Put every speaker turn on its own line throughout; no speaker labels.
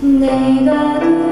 내가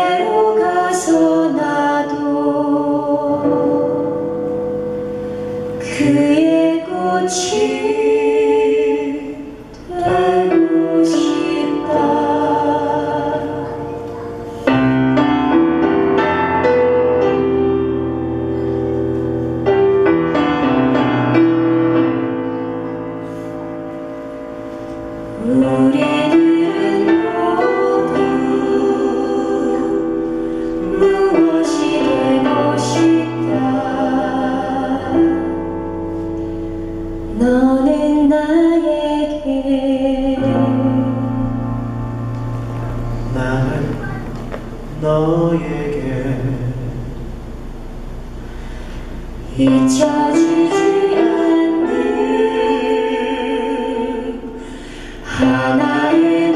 그대로
가서 나도 그의 꽃이 너는 나에게
나는 너에게
잊혀지지 않는 하나의